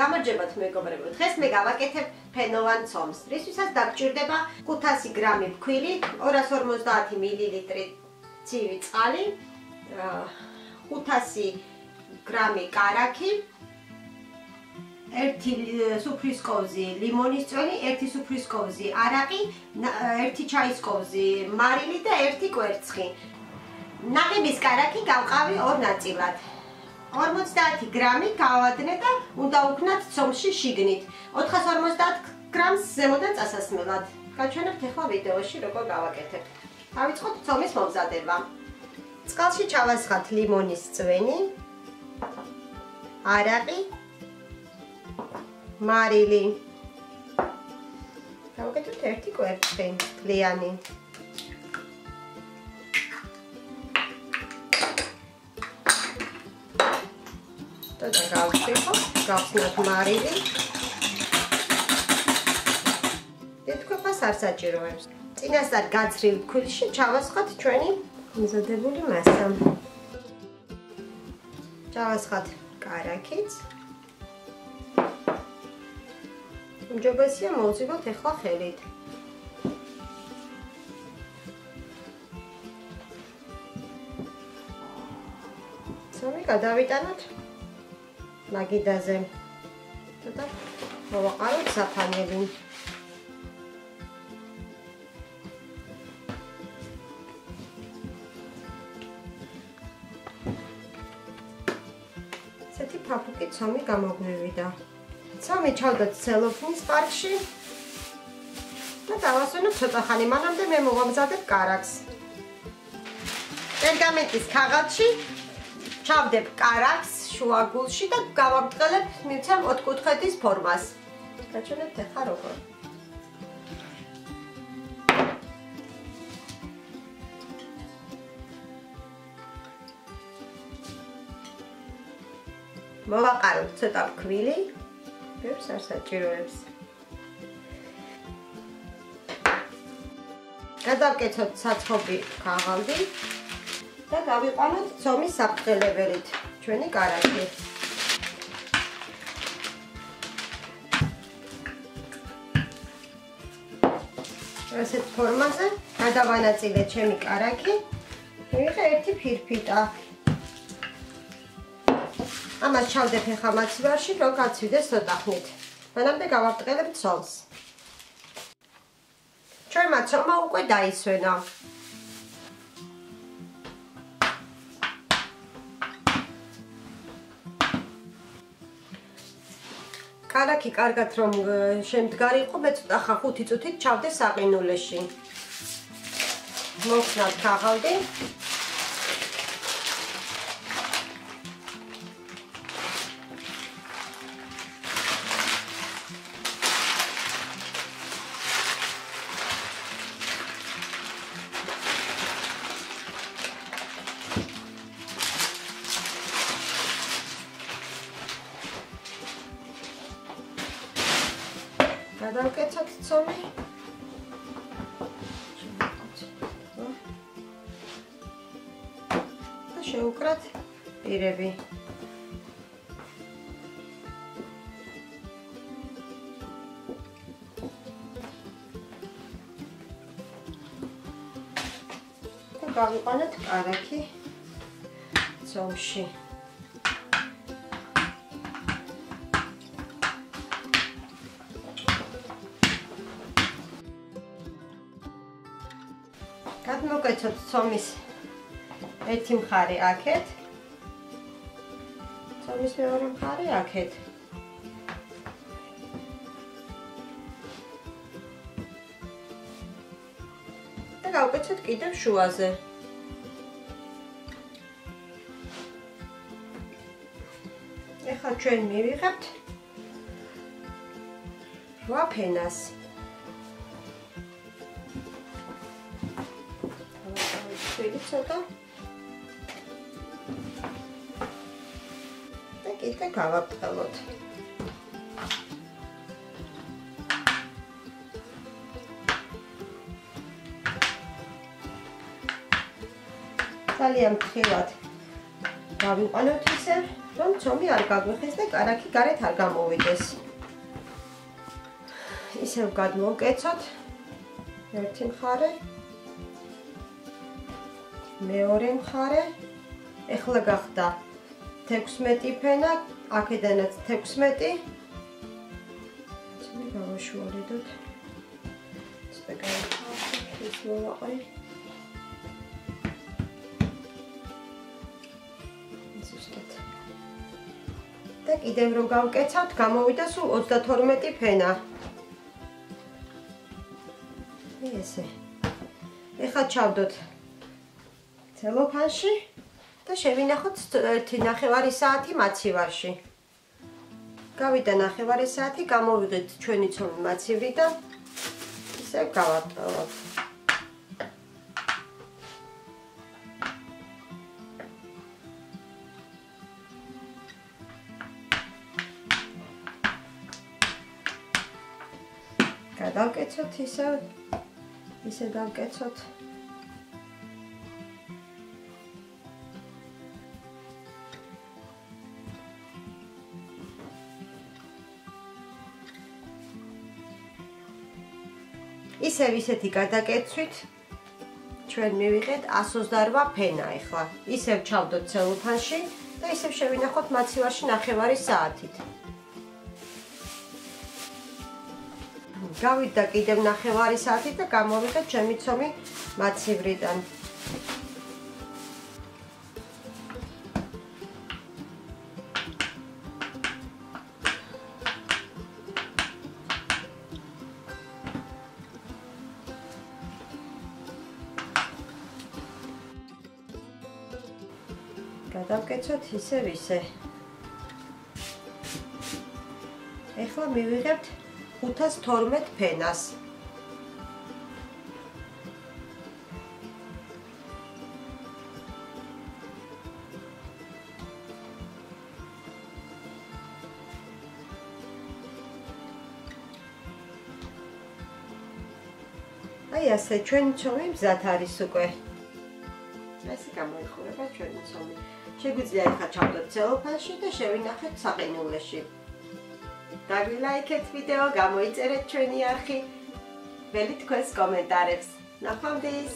გამარჯობათ მეგობრებო. დღეს მე გავაკეთებ ფენოვან ცომს, რისთვისაც დაგჭირდება 500 გრამი ფქვილი, 250 მილილიტრი ცივი წყალი, 500 გრამი караქი, ერთი э, სუფრის კოვზი ლიმონის წვენი, ერთი სუფრის კოვზი არაყი, э, ერთი ჩაის კოვზი მარილი და ერთი კვერცხი. ნაღების караქი გავყავი ორ ნაწილად. 50 გრამი გავადნე და უნდა უქნათ ცომში შიგნით. 450 გრამს ზემოდან წასასმელად. გაჩვენებთ ახლა ვიდეოში როგორ გავაკეთებ. დავიწყოთ ცომის მომზადება. წყალში ჩავასხათ ლიმონის წვენი. არაყი. მარილი. გავაკეთებთ ერთი კვერცხი, ლიანი. და გავწიფო, გავხსნათ მარილი. ეთქვეფას არ საჭიროებს. წინასწარ გაძრილ ფქვილში ჩავასხოთ ჩვენი მზადებული მასა. ჩავასხოთ კარაქიც. უმჯობესია მოვზივოთ ახლა ხელით. სამი გადავიტანოთ მაგიდაზე და მოვაყაროთ საფანელი. ესეთი ფაფუკი ცომი გამოგვივიდა. ცომი ჩავდეთ ცელოფნის პარკში. და დავასვენოთ ცოტა ხანი მანამდე მე მოვამზადებ კარაქს პერგამენტის ქაღალდში. ჩავდებ კარაქს შუაგულში და გავამტყელებ მივცემ ოთხკუთხედის ფორმას. გაჩვენებთ ახლა როგორ. მოვაყაროთ ცოტა ქვილი. ბევრს არ საჭიროებს. გადავკეთოთ საცხობი ქაღალდი. და გავიყვანოთ ცომის საფრთხელებელით ჩვენი კარაქი. ასეთ ფორმაზე გადავანაწილე ჩემი კარაქი. მივიღე ერთი ფირფიტა. ამას ჩავდებ ახლა მაცივარში, რომ გაცვიდეს ცოტა ხნით. მანამდე გავარტყელებ ცოლს. ჩვენმა ცომა უკვე დაისვენა. კარაკი კარგად რომ შემდგარიყო, მე ცოტა ხა 5 წუთით ჩავდე საყინულეში. მოხსნათ ქაღალდი. სამი და შევუკრათ პირები. და გავიყვანეთ კარაქი ზომში. ცომში. გადმოგეცოთ ცომის ერთი მხარე აქეთ. ცომის მეორე მხარე აქეთ. და გავკეთოთ კიდევ შუაზე. ეხლა ჩვენ მივიღებთ 8 ცოტა და კიდე გავაბტელოთ. ძალიან ხილად გავიყვანოთ ისე, რომ ცომი არ გაგვიხეს და კარაქი გარეთ არ გამოვიდეს. ისევ გადმოვკეცოთ ერთი მხარე მეორე მხარე ეხლა გახდა 16 ფენა აქედანაც 16 ცოტა გავაშუალებთ ცოტა გავაკეთოთ ის მოვაყრი და კიდევ რომ გავკეცავთ, გამოვიდა სულ 32 ფენა. ესე. ეხლა ჩავდოთ ცელოფანში და შევინახოთ 1.5 საათი მაცივარში. გავიდა 1.5 საათი, გამოვიღეთ ჩვენი ცომი მაცივრიდან. ისე გავატოვოთ. გადავკეცოთ ისე ისე გავკეცოთ ისე ისეთი გადაკეცვით. ჩვენ მივიღეთ 128 ფენა ახლა. ისევ ჩავდოთ ცელოფანში და ისევ შევინახოთ მაცივარში ნახევარი საათით. გავიდა კიდევ ნახევარი საათი და გამოვიდა ჩემი ცომი მაცივრიდან. გადავკეცოთ ისე ვისე. ეხლა მივიღებთ 512 ფენას. აი ასე ჩვენ ჩომი მზად არის უკვე. ასე გამოიხურება ჩვენი ჩომი. შეგვიძლია ახლა ჩავდოთ ცელოფანში და შევინახეთ საყინულეში. დაგვილაიქეთ ვიდეო, გამოიწერეთ ჩვენი არხი. ველი თქვენს კომენტარებს. ნახვამდის.